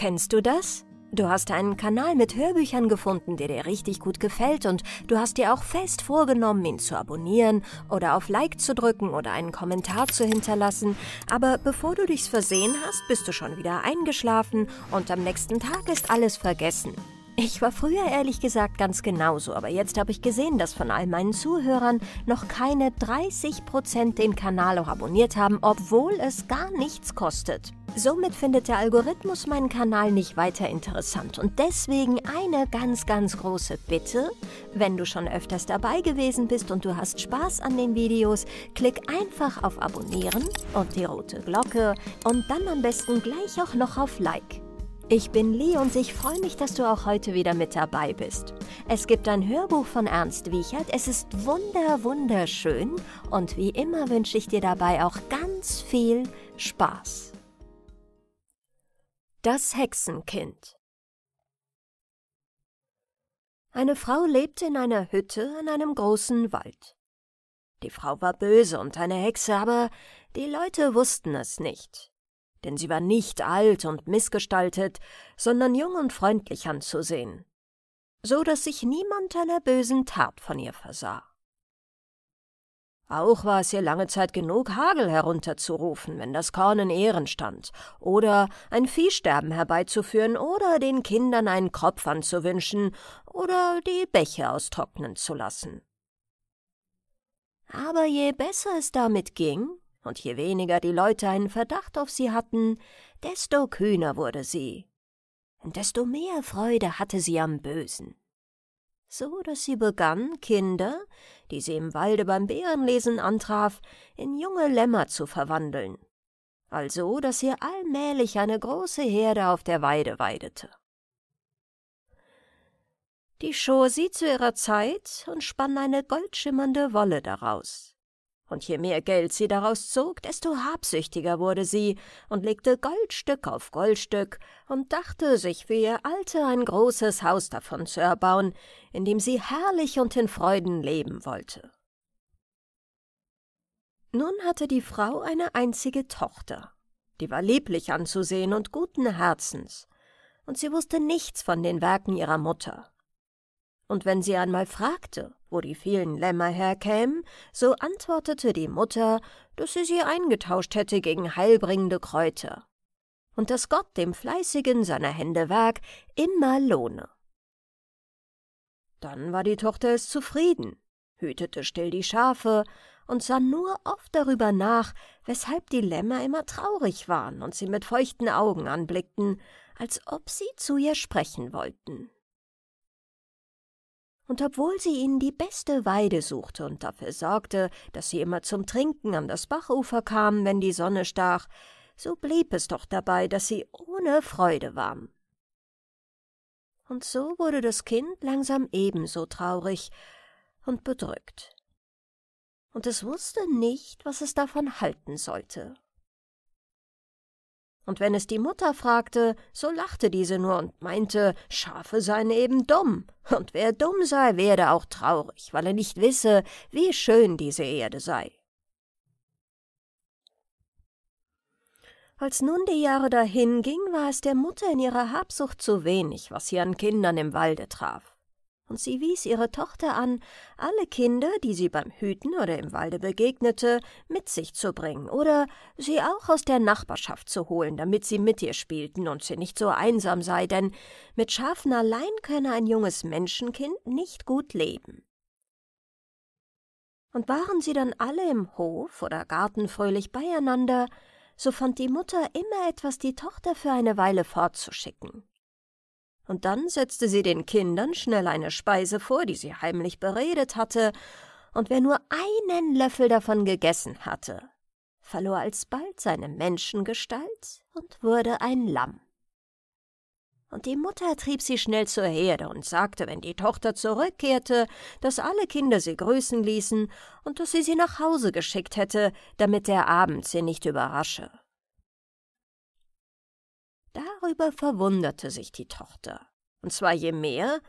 Kennst du das? Du hast einen Kanal mit Hörbüchern gefunden, der dir richtig gut gefällt und du hast dir auch fest vorgenommen, ihn zu abonnieren oder auf Like zu drücken oder einen Kommentar zu hinterlassen. Aber bevor du dich's versehen hast, bist du schon wieder eingeschlafen und am nächsten Tag ist alles vergessen. Ich war früher ehrlich gesagt ganz genauso, aber jetzt habe ich gesehen, dass von all meinen Zuhörern noch keine 30% den Kanal auch abonniert haben, obwohl es gar nichts kostet. Somit findet der Algorithmus meinen Kanal nicht weiter interessant und deswegen eine ganz, ganz große Bitte. Wenn du schon öfters dabei gewesen bist und du hast Spaß an den Videos, klick einfach auf Abonnieren und die rote Glocke und dann am besten gleich auch noch auf Like. Ich bin Lee und ich freue mich, dass du auch heute wieder mit dabei bist. Es gibt ein Hörbuch von Ernst Wiechert. Es ist wunder, wunderschön und wie immer wünsche ich dir dabei auch ganz viel Spaß. Das Hexenkind Eine Frau lebte in einer Hütte in einem großen Wald. Die Frau war böse und eine Hexe, aber die Leute wussten es nicht. Denn sie war nicht alt und missgestaltet, sondern jung und freundlich anzusehen, so dass sich niemand einer bösen Tat von ihr versah. Auch war es ihr lange Zeit genug, Hagel herunterzurufen, wenn das Korn in Ehren stand, oder ein Viehsterben herbeizuführen, oder den Kindern einen Kropf anzuwünschen, oder die Bäche austrocknen zu lassen. Aber je besser es damit ging, und je weniger die Leute einen Verdacht auf sie hatten, desto kühner wurde sie, und desto mehr Freude hatte sie am Bösen. So dass sie begann, Kinder, die sie im Walde beim Bärenlesen antraf, in junge Lämmer zu verwandeln, also dass sie allmählich eine große Herde auf der Weide weidete. Die schor sie zu ihrer Zeit und spann eine goldschimmernde Wolle daraus und je mehr Geld sie daraus zog, desto habsüchtiger wurde sie und legte Goldstück auf Goldstück und dachte, sich für ihr Alter ein großes Haus davon zu erbauen, in dem sie herrlich und in Freuden leben wollte. Nun hatte die Frau eine einzige Tochter, die war lieblich anzusehen und guten Herzens, und sie wusste nichts von den Werken ihrer Mutter und wenn sie einmal fragte, wo die vielen Lämmer herkämen, so antwortete die Mutter, dass sie sie eingetauscht hätte gegen heilbringende Kräuter und dass Gott dem Fleißigen seiner Hände Werk immer lohne. Dann war die Tochter es zufrieden, hütete still die Schafe und sah nur oft darüber nach, weshalb die Lämmer immer traurig waren und sie mit feuchten Augen anblickten, als ob sie zu ihr sprechen wollten und obwohl sie ihnen die beste Weide suchte und dafür sorgte, dass sie immer zum Trinken an das Bachufer kamen, wenn die Sonne stach, so blieb es doch dabei, dass sie ohne Freude waren. Und so wurde das Kind langsam ebenso traurig und bedrückt. Und es wusste nicht, was es davon halten sollte und wenn es die Mutter fragte, so lachte diese nur und meinte, Schafe seien eben dumm, und wer dumm sei, werde auch traurig, weil er nicht wisse, wie schön diese Erde sei. Als nun die Jahre dahinging, war es der Mutter in ihrer Habsucht zu wenig, was sie an Kindern im Walde traf und sie wies ihre Tochter an, alle Kinder, die sie beim Hüten oder im Walde begegnete, mit sich zu bringen oder sie auch aus der Nachbarschaft zu holen, damit sie mit ihr spielten und sie nicht so einsam sei, denn mit Schafen allein könne ein junges Menschenkind nicht gut leben. Und waren sie dann alle im Hof oder Garten fröhlich beieinander, so fand die Mutter immer etwas, die Tochter für eine Weile fortzuschicken und dann setzte sie den Kindern schnell eine Speise vor, die sie heimlich beredet hatte, und wer nur einen Löffel davon gegessen hatte, verlor alsbald seine Menschengestalt und wurde ein Lamm. Und die Mutter trieb sie schnell zur Herde und sagte, wenn die Tochter zurückkehrte, dass alle Kinder sie grüßen ließen und dass sie sie nach Hause geschickt hätte, damit der Abend sie nicht überrasche. Darüber verwunderte sich die Tochter, und zwar je mehr,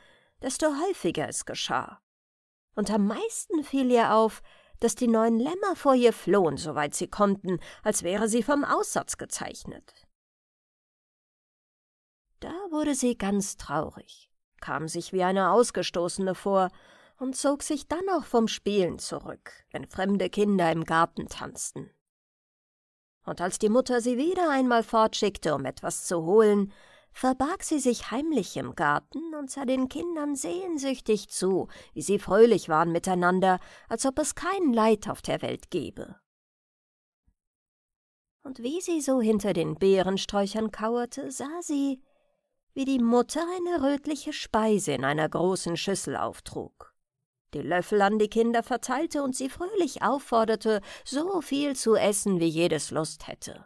desto häufiger es geschah. Und am meisten fiel ihr auf, dass die neuen Lämmer vor ihr flohen, soweit sie konnten, als wäre sie vom Aussatz gezeichnet. Da wurde sie ganz traurig, kam sich wie eine Ausgestoßene vor und zog sich dann auch vom Spielen zurück, wenn fremde Kinder im Garten tanzten. Und als die Mutter sie wieder einmal fortschickte, um etwas zu holen, verbarg sie sich heimlich im Garten und sah den Kindern sehnsüchtig zu, wie sie fröhlich waren miteinander, als ob es kein Leid auf der Welt gebe. Und wie sie so hinter den Beerensträuchern kauerte, sah sie, wie die Mutter eine rötliche Speise in einer großen Schüssel auftrug, die Löffel an die Kinder verteilte und sie fröhlich aufforderte, so viel zu essen, wie jedes Lust hätte.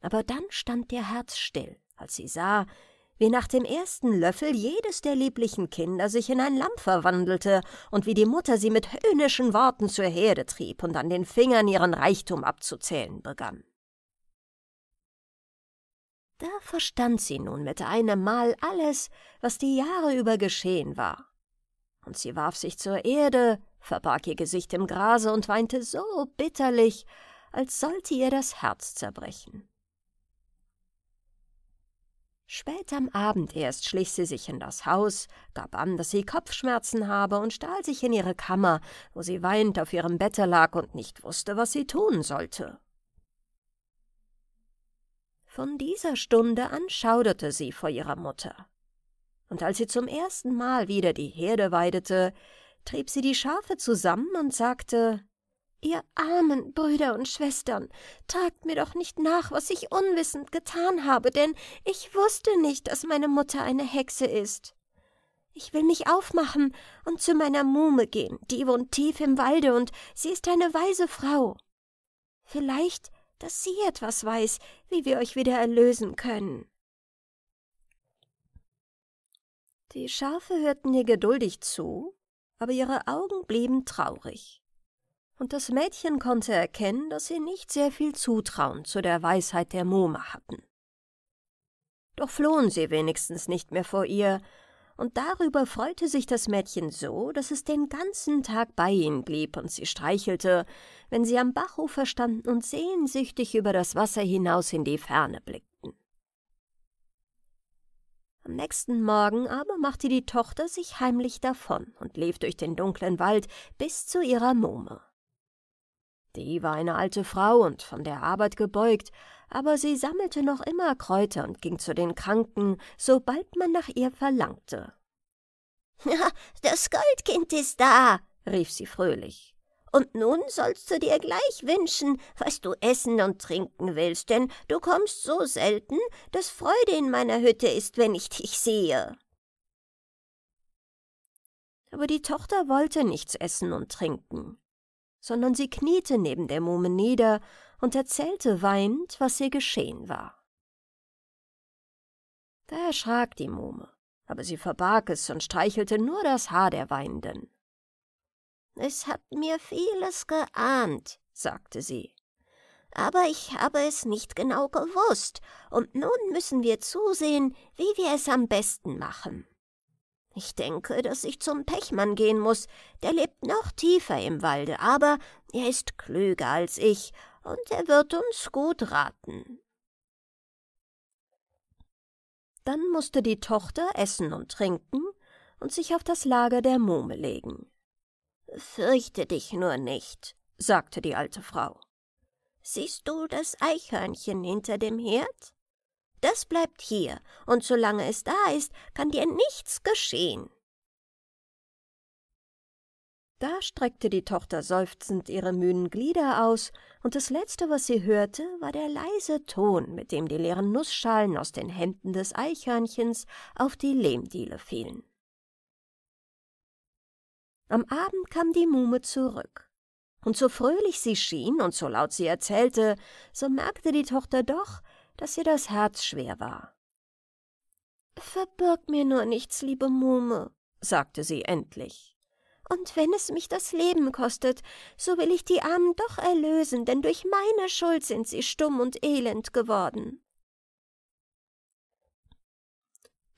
Aber dann stand ihr Herz still, als sie sah, wie nach dem ersten Löffel jedes der lieblichen Kinder sich in ein Lamm verwandelte und wie die Mutter sie mit höhnischen Worten zur Herde trieb und an den Fingern ihren Reichtum abzuzählen begann. Da verstand sie nun mit einem Mal alles, was die Jahre über geschehen war. Und sie warf sich zur Erde, verbarg ihr Gesicht im Grase und weinte so bitterlich, als sollte ihr das Herz zerbrechen. Spät am Abend erst schlich sie sich in das Haus, gab an, dass sie Kopfschmerzen habe und stahl sich in ihre Kammer, wo sie weint auf ihrem Bette lag und nicht wusste, was sie tun sollte. Von dieser Stunde an schauderte sie vor ihrer Mutter. Und als sie zum ersten Mal wieder die Herde weidete, trieb sie die Schafe zusammen und sagte Ihr armen Brüder und Schwestern, tragt mir doch nicht nach, was ich unwissend getan habe, denn ich wusste nicht, dass meine Mutter eine Hexe ist. Ich will mich aufmachen und zu meiner Muhme gehen, die wohnt tief im Walde, und sie ist eine weise Frau. Vielleicht, dass sie etwas weiß, wie wir euch wieder erlösen können. Die Schafe hörten ihr geduldig zu, aber ihre Augen blieben traurig und das Mädchen konnte erkennen, dass sie nicht sehr viel Zutrauen zu der Weisheit der Muhme hatten. Doch flohen sie wenigstens nicht mehr vor ihr, und darüber freute sich das Mädchen so, dass es den ganzen Tag bei ihnen blieb und sie streichelte, wenn sie am Bachufer standen und sehnsüchtig über das Wasser hinaus in die Ferne blickten. Am nächsten Morgen aber machte die Tochter sich heimlich davon und lief durch den dunklen Wald bis zu ihrer Muhme. Die war eine alte Frau und von der Arbeit gebeugt, aber sie sammelte noch immer Kräuter und ging zu den Kranken, sobald man nach ihr verlangte. Ja, das Goldkind ist da, rief sie fröhlich. Und nun sollst du dir gleich wünschen, was du essen und trinken willst, denn du kommst so selten, dass Freude in meiner Hütte ist, wenn ich dich sehe. Aber die Tochter wollte nichts essen und trinken sondern sie kniete neben der Muhme nieder und erzählte weinend, was ihr geschehen war. Da erschrak die Muhme, aber sie verbarg es und streichelte nur das Haar der Weinenden. Es hat mir vieles geahnt, sagte sie, aber ich habe es nicht genau gewusst, und nun müssen wir zusehen, wie wir es am besten machen. Ich denke, dass ich zum Pechmann gehen muss. Der lebt noch tiefer im Walde, aber er ist klüger als ich, und er wird uns gut raten. Dann musste die Tochter essen und trinken und sich auf das Lager der Muhme legen. Fürchte dich nur nicht, sagte die alte Frau. Siehst du das Eichhörnchen hinter dem Herd? Das bleibt hier, und solange es da ist, kann dir nichts geschehen. Da streckte die Tochter seufzend ihre müden Glieder aus, und das letzte, was sie hörte, war der leise Ton, mit dem die leeren Nussschalen aus den Händen des Eichhörnchens auf die Lehmdiele fielen. Am Abend kam die Muhme zurück. Und so fröhlich sie schien und so laut sie erzählte, so merkte die Tochter doch, dass ihr das Herz schwer war. Verbirg mir nur nichts, liebe Muhme, sagte sie endlich. Und wenn es mich das Leben kostet, so will ich die Armen doch erlösen, denn durch meine Schuld sind sie stumm und elend geworden.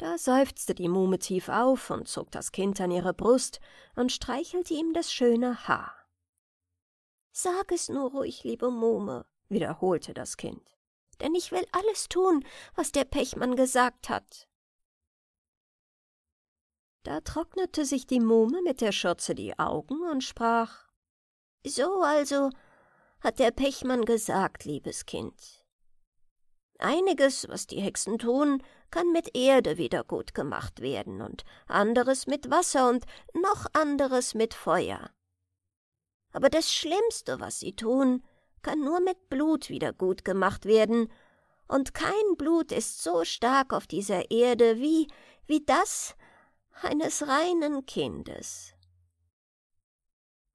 Da seufzte die Muhme tief auf und zog das Kind an ihre Brust und streichelte ihm das schöne Haar. Sag es nur ruhig, liebe Muhme, wiederholte das Kind. denn ich will alles tun, was der Pechmann gesagt hat. Da trocknete sich die Muhme mit der Schürze die Augen und sprach So also hat der Pechmann gesagt, liebes Kind. Einiges, was die Hexen tun, kann mit Erde wieder gut gemacht werden und anderes mit Wasser und noch anderes mit Feuer. Aber das Schlimmste, was sie tun, kann nur mit Blut wieder gut gemacht werden, und kein Blut ist so stark auf dieser Erde wie, wie das eines reinen Kindes.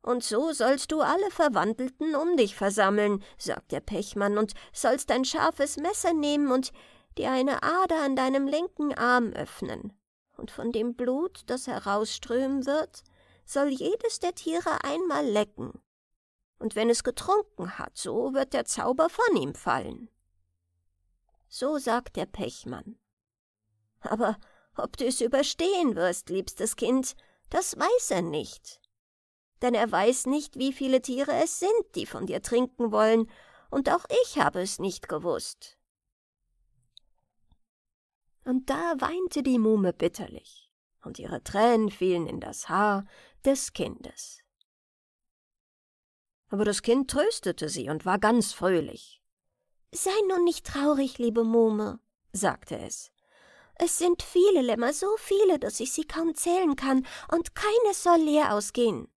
Und so sollst du alle Verwandelten um dich versammeln, sagt der Pechmann, und sollst ein scharfes Messer nehmen und dir eine Ader an deinem linken Arm öffnen. Und von dem Blut, das herausströmen wird, soll jedes der Tiere einmal lecken. Und wenn es getrunken hat, so wird der Zauber von ihm fallen. So sagt der Pechmann. Aber ob du es überstehen wirst, liebstes Kind, das weiß er nicht. Denn er weiß nicht, wie viele Tiere es sind, die von dir trinken wollen, und auch ich habe es nicht gewusst. Und da weinte die Muhme bitterlich, und ihre Tränen fielen in das Haar des Kindes. Aber das Kind tröstete sie und war ganz fröhlich. Sei nun nicht traurig, liebe Muhme, sagte es. Es sind viele Lämmer, so viele, dass ich sie kaum zählen kann, und keines soll leer ausgehen.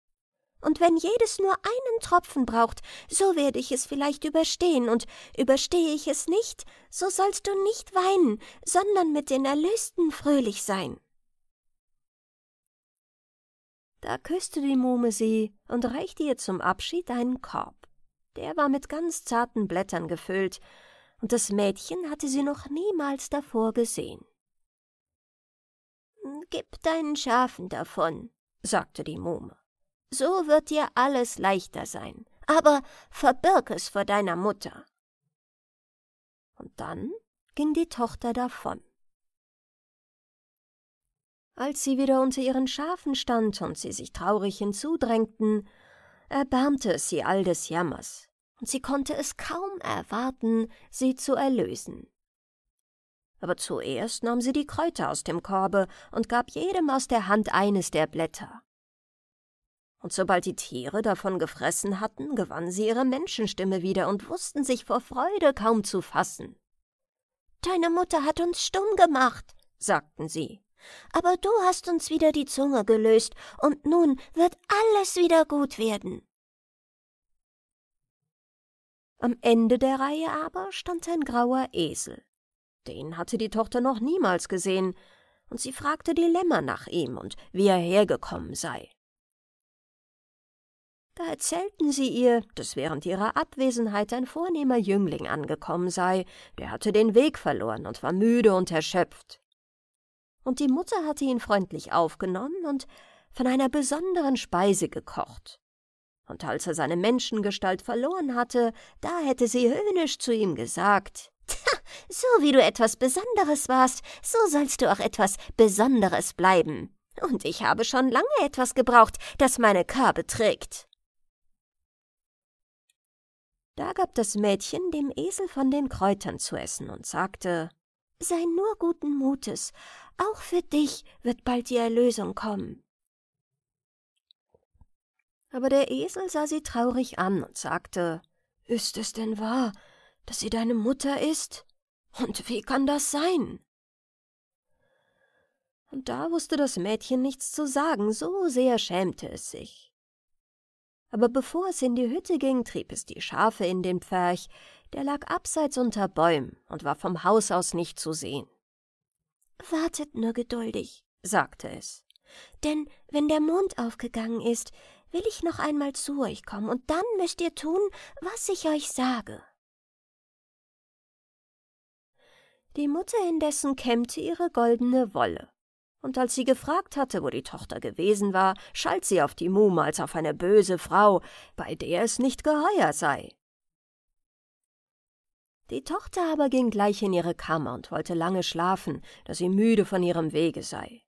Und wenn jedes nur einen Tropfen braucht, so werde ich es vielleicht überstehen, und überstehe ich es nicht, so sollst du nicht weinen, sondern mit den Erlösten fröhlich sein. Da küsste die Muhme sie und reichte ihr zum Abschied einen Korb. Der war mit ganz zarten Blättern gefüllt, und das Mädchen hatte sie noch niemals davor gesehen. Gib deinen Schafen davon, sagte die Muhme. So wird dir alles leichter sein, aber verbirg es vor deiner Mutter. Und dann ging die Tochter davon. Als sie wieder unter ihren Schafen stand und sie sich traurig hinzudrängten, erbärmte es sie all des Jammers, und sie konnte es kaum erwarten, sie zu erlösen. Aber zuerst nahm sie die Kräuter aus dem Korbe und gab jedem aus der Hand eines der Blätter. Und sobald die Tiere davon gefressen hatten, gewannen sie ihre Menschenstimme wieder und wussten sich vor Freude kaum zu fassen. Deine Mutter hat uns stumm gemacht, sagten sie. Aber du hast uns wieder die Zunge gelöst, und nun wird alles wieder gut werden. Am Ende der Reihe aber stand ein grauer Esel. Den hatte die Tochter noch niemals gesehen, und sie fragte die Lämmer nach ihm und wie er hergekommen sei. Da erzählten sie ihr, dass während ihrer Abwesenheit ein vornehmer Jüngling angekommen sei, der hatte den Weg verloren und war müde und erschöpft. Und die Mutter hatte ihn freundlich aufgenommen und von einer besonderen Speise gekocht. Und als er seine Menschengestalt verloren hatte, da hätte sie höhnisch zu ihm gesagt Tja, so wie du etwas Besonderes warst, so sollst du auch etwas Besonderes bleiben. Und ich habe schon lange etwas gebraucht, das meine Körbe trägt. Da gab das Mädchen dem Esel von den Kräutern zu essen und sagte Sei nur guten Mutes, auch für dich wird bald die Erlösung kommen. Aber der Esel sah sie traurig an und sagte Ist es denn wahr, dass sie deine Mutter ist? Und wie kann das sein? Und da wusste das Mädchen nichts zu sagen, so sehr schämte es sich aber bevor es in die Hütte ging, trieb es die Schafe in den Pferch, der lag abseits unter Bäumen und war vom Haus aus nicht zu sehen. Wartet nur geduldig, sagte es, denn wenn der Mond aufgegangen ist, will ich noch einmal zu euch kommen, und dann müsst ihr tun, was ich euch sage. Die Mutter indessen kämmte ihre goldene Wolle und als sie gefragt hatte, wo die Tochter gewesen war, schalt sie auf die Muhme als auf eine böse Frau, bei der es nicht geheuer sei. Die Tochter aber ging gleich in ihre Kammer und wollte lange schlafen, da sie müde von ihrem Wege sei.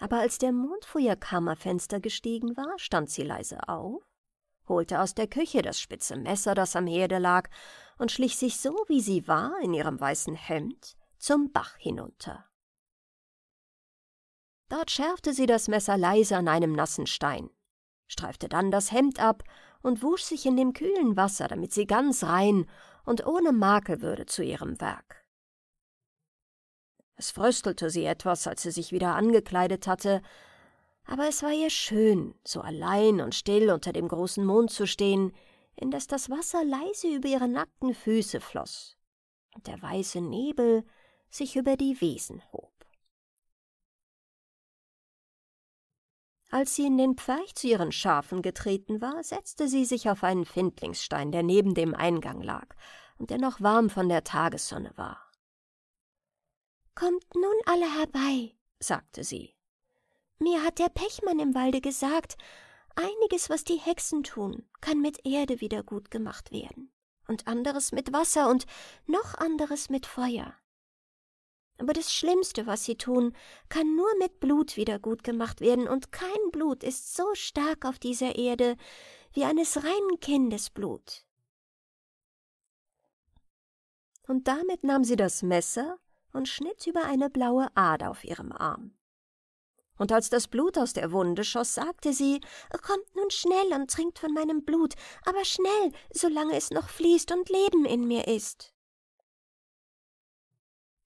Aber als der Mond vor ihr Kammerfenster gestiegen war, stand sie leise auf, holte aus der Küche das spitze Messer, das am Herde lag, und schlich sich so, wie sie war, in ihrem weißen Hemd, zum Bach hinunter. Dort schärfte sie das Messer leise an einem nassen Stein, streifte dann das Hemd ab und wusch sich in dem kühlen Wasser, damit sie ganz rein und ohne Makel würde zu ihrem Werk. Es fröstelte sie etwas, als sie sich wieder angekleidet hatte, aber es war ihr schön, so allein und still unter dem großen Mond zu stehen, indes das Wasser leise über ihre nackten Füße floß und der weiße Nebel sich über die Wiesen hob. Als sie in den Pferch zu ihren Schafen getreten war, setzte sie sich auf einen Findlingsstein, der neben dem Eingang lag und der noch warm von der Tagessonne war. Kommt nun alle herbei, sagte sie. Mir hat der Pechmann im Walde gesagt, einiges, was die Hexen tun, kann mit Erde wieder gut gemacht werden, und anderes mit Wasser und noch anderes mit Feuer. Aber das Schlimmste, was sie tun, kann nur mit Blut wieder gut gemacht werden, und kein Blut ist so stark auf dieser Erde wie eines reinen Kindes Blut. Und damit nahm sie das Messer und schnitt über eine blaue Ader auf ihrem Arm. Und als das Blut aus der Wunde schoss, sagte sie Kommt nun schnell und trinkt von meinem Blut, aber schnell, solange es noch fließt und Leben in mir ist.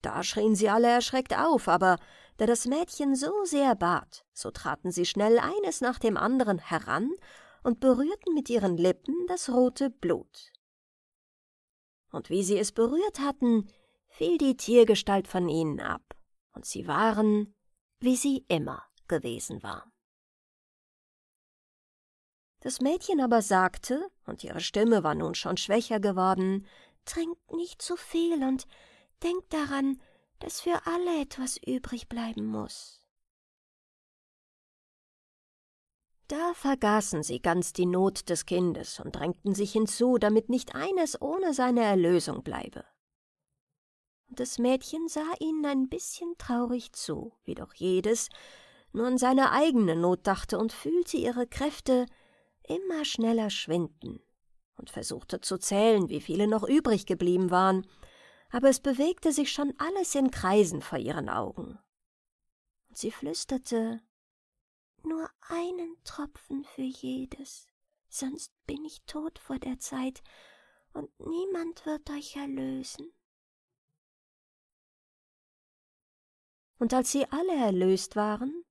Da schrien sie alle erschreckt auf, aber da das Mädchen so sehr bat, so traten sie schnell eines nach dem anderen heran und berührten mit ihren Lippen das rote Blut. Und wie sie es berührt hatten, fiel die Tiergestalt von ihnen ab, und sie waren, wie sie immer gewesen war. Das Mädchen aber sagte, und ihre Stimme war nun schon schwächer geworden, Trinkt nicht zu viel und Denk daran, dass für alle etwas übrig bleiben muss. Da vergaßen sie ganz die Not des Kindes und drängten sich hinzu, damit nicht eines ohne seine Erlösung bleibe. Und das Mädchen sah ihnen ein bisschen traurig zu, wie doch jedes nur an seine eigene Not dachte und fühlte ihre Kräfte immer schneller schwinden und versuchte zu zählen, wie viele noch übrig geblieben waren, aber es bewegte sich schon alles in Kreisen vor ihren Augen. Und sie flüsterte Nur einen Tropfen für jedes, sonst bin ich tot vor der Zeit, und niemand wird euch erlösen. Und als sie alle erlöst waren,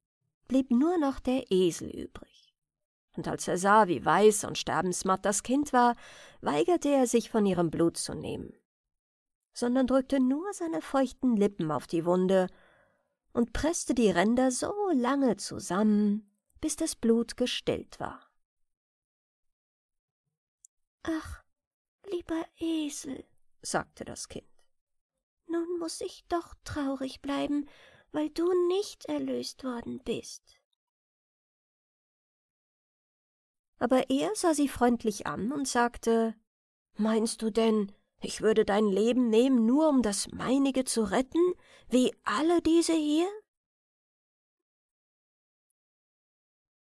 blieb nur noch der Esel übrig. Und als er sah, wie weiß und sterbensmatt das Kind war, weigerte er sich von ihrem Blut zu nehmen sondern drückte nur seine feuchten Lippen auf die Wunde und presste die Ränder so lange zusammen, bis das Blut gestillt war. Ach, lieber Esel, sagte das Kind, nun muss ich doch traurig bleiben, weil du nicht erlöst worden bist. Aber er sah sie freundlich an und sagte Meinst du denn, ich würde dein Leben nehmen, nur um das meinige zu retten, wie alle diese hier?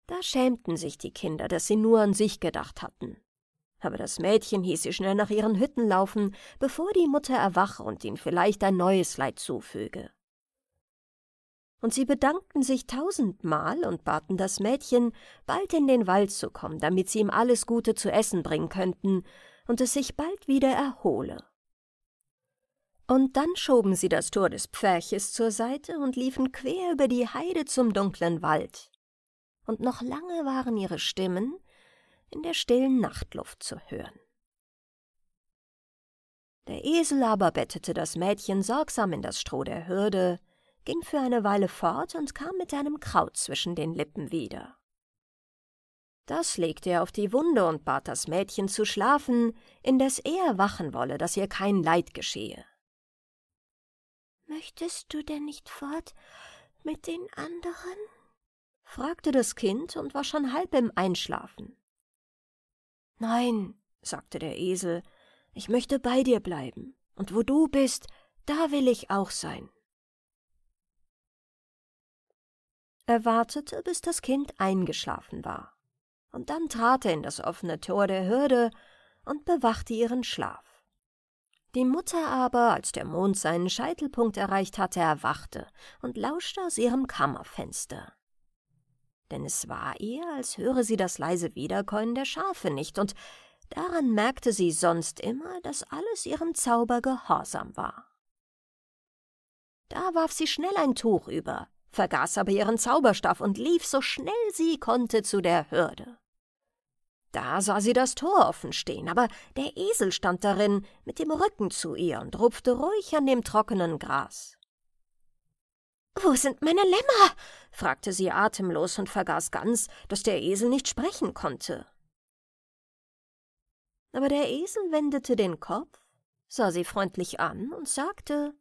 Da schämten sich die Kinder, dass sie nur an sich gedacht hatten. Aber das Mädchen hieß sie schnell nach ihren Hütten laufen, bevor die Mutter erwache und ihnen vielleicht ein neues Leid zufüge. Und sie bedankten sich tausendmal und baten das Mädchen, bald in den Wald zu kommen, damit sie ihm alles Gute zu essen bringen könnten und es sich bald wieder erhole. Und dann schoben sie das Tor des Pferches zur Seite und liefen quer über die Heide zum dunklen Wald. Und noch lange waren ihre Stimmen in der stillen Nachtluft zu hören. Der Esel aber bettete das Mädchen sorgsam in das Stroh der Hürde, ging für eine Weile fort und kam mit einem Kraut zwischen den Lippen wieder. Das legte er auf die Wunde und bat das Mädchen zu schlafen, indes er wachen wolle, dass ihr kein Leid geschehe. Möchtest du denn nicht fort mit den anderen? fragte das Kind und war schon halb im Einschlafen. Nein, sagte der Esel, ich möchte bei dir bleiben, und wo du bist, da will ich auch sein. Er wartete, bis das Kind eingeschlafen war Und dann trat er in das offene Tor der Hürde und bewachte ihren Schlaf. Die Mutter aber, als der Mond seinen Scheitelpunkt erreicht hatte, erwachte und lauschte aus ihrem Kammerfenster. Denn es war ihr, als höre sie das leise Wiederkäuen der Schafe nicht, und daran merkte sie sonst immer, dass alles ihrem Zauber gehorsam war. Da warf sie schnell ein Tuch über, vergaß aber ihren Zauberstab und lief so schnell sie konnte zu der Hürde. Da sah sie das Tor offen stehen, aber der Esel stand darin mit dem Rücken zu ihr und rupfte ruhig an dem trockenen Gras. Wo sind meine Lämmer? fragte sie atemlos und vergaß ganz, dass der Esel nicht sprechen konnte. Aber der Esel wendete den Kopf, sah sie freundlich an und sagte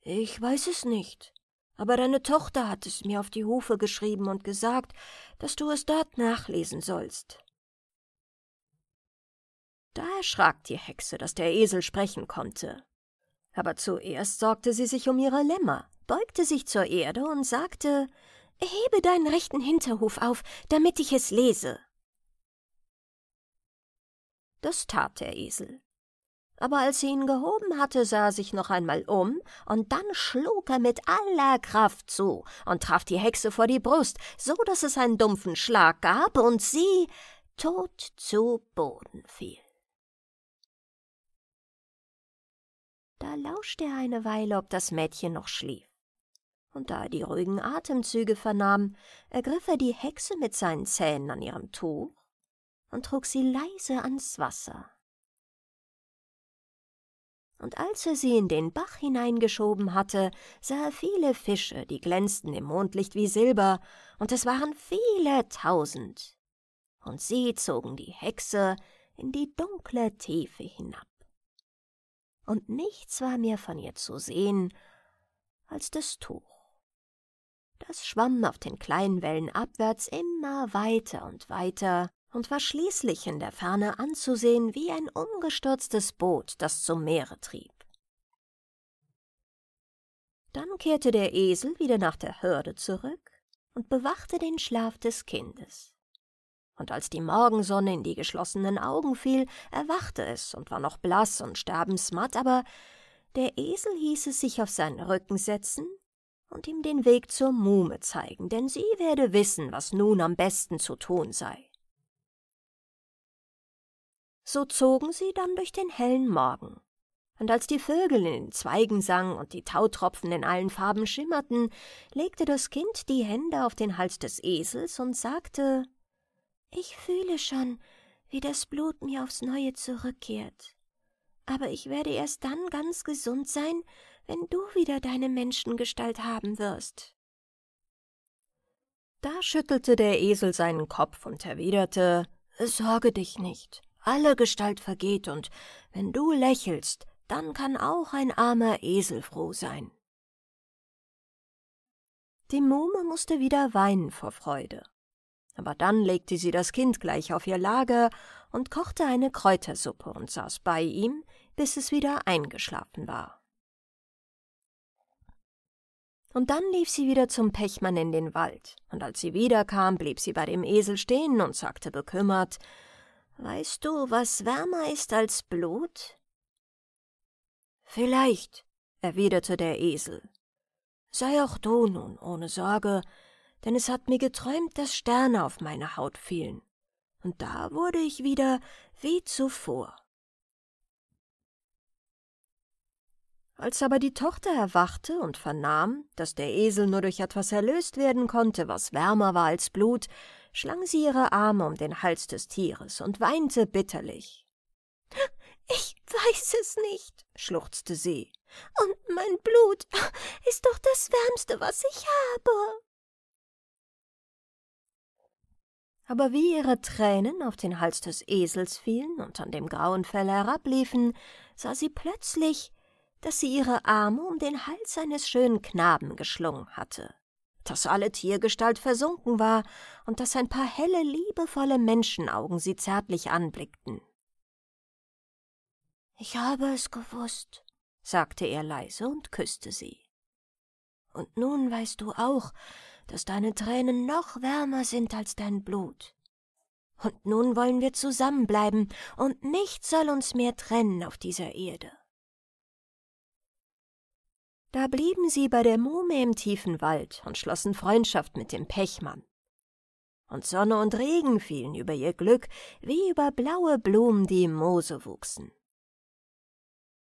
Ich weiß es nicht, aber deine Tochter hat es mir auf die Hufe geschrieben und gesagt, dass du es dort nachlesen sollst. Da erschrak die Hexe, dass der Esel sprechen konnte. Aber zuerst sorgte sie sich um ihre Lämmer, beugte sich zur Erde und sagte Hebe deinen rechten Hinterhuf auf, damit ich es lese. Das tat der Esel. Aber als sie ihn gehoben hatte, sah er sich noch einmal um, und dann schlug er mit aller Kraft zu und traf die Hexe vor die Brust, so dass es einen dumpfen Schlag gab und sie tot zu Boden fiel. Da lauschte er eine Weile, ob das Mädchen noch schlief. Und da er die ruhigen Atemzüge vernahm, ergriff er die Hexe mit seinen Zähnen an ihrem Tuch und trug sie leise ans Wasser. Und als er sie in den Bach hineingeschoben hatte, sah er viele Fische, die glänzten im Mondlicht wie Silber, und es waren viele tausend. Und sie zogen die Hexe in die dunkle Tiefe hinab und nichts war mehr von ihr zu sehen als das Tuch. Das schwamm auf den kleinen Wellen abwärts immer weiter und weiter und war schließlich in der Ferne anzusehen wie ein umgestürztes Boot, das zum Meere trieb. Dann kehrte der Esel wieder nach der Hürde zurück und bewachte den Schlaf des Kindes und als die Morgensonne in die geschlossenen Augen fiel, erwachte es und war noch blass und sterbensmatt, aber der Esel hieß es sich auf seinen Rücken setzen und ihm den Weg zur Muhme zeigen, denn sie werde wissen, was nun am besten zu tun sei. So zogen sie dann durch den hellen Morgen. Und als die Vögel in den Zweigen sangen und die Tautropfen in allen Farben schimmerten, legte das Kind die Hände auf den Hals des Esels und sagte ich fühle schon, wie das Blut mir aufs neue zurückkehrt. Aber ich werde erst dann ganz gesund sein, wenn du wieder deine Menschengestalt haben wirst. Da schüttelte der Esel seinen Kopf und erwiderte Sorge dich nicht, alle Gestalt vergeht, und wenn du lächelst, dann kann auch ein armer Esel froh sein. Die Muhme musste wieder weinen vor Freude aber dann legte sie das Kind gleich auf ihr Lager und kochte eine Kräutersuppe und saß bei ihm, bis es wieder eingeschlafen war. Und dann lief sie wieder zum Pechmann in den Wald, und als sie wiederkam, blieb sie bei dem Esel stehen und sagte bekümmert Weißt du, was wärmer ist als Blut? Vielleicht, erwiderte der Esel. Sei auch du nun ohne Sorge, denn es hat mir geträumt, dass Sterne auf meine Haut fielen, und da wurde ich wieder wie zuvor. Als aber die Tochter erwachte und vernahm, dass der Esel nur durch etwas erlöst werden konnte, was wärmer war als Blut, schlang sie ihre Arme um den Hals des Tieres und weinte bitterlich. Ich weiß es nicht, schluchzte sie. Und mein Blut ist doch das Wärmste, was ich habe. Aber wie ihre Tränen auf den Hals des Esels fielen und an dem grauen Fell herabliefen, sah sie plötzlich, dass sie ihre Arme um den Hals eines schönen Knaben geschlungen hatte, dass alle Tiergestalt versunken war und dass ein paar helle, liebevolle Menschenaugen sie zärtlich anblickten. Ich habe es gewusst, sagte er leise und küsste sie. Und nun weißt du auch, dass deine Tränen noch wärmer sind als dein Blut. Und nun wollen wir zusammenbleiben, und nichts soll uns mehr trennen auf dieser Erde. Da blieben sie bei der Muhme im tiefen Wald und schlossen Freundschaft mit dem Pechmann. Und Sonne und Regen fielen über ihr Glück wie über blaue Blumen, die im Moose wuchsen.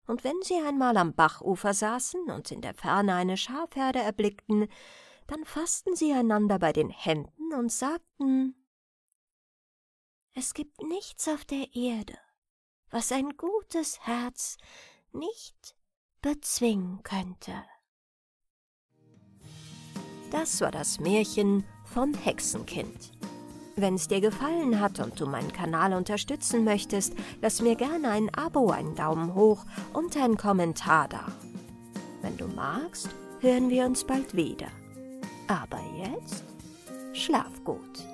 Und wenn sie einmal am Bachufer saßen und in der Ferne eine Schafherde erblickten, dann fassten sie einander bei den Händen und sagten Es gibt nichts auf der Erde, was ein gutes Herz nicht bezwingen könnte. Das war das Märchen vom Hexenkind. Wenn es dir gefallen hat und du meinen Kanal unterstützen möchtest, lass mir gerne ein Abo, einen Daumen hoch und einen Kommentar da. Wenn du magst, hören wir uns bald wieder. Aber jetzt schlaf gut.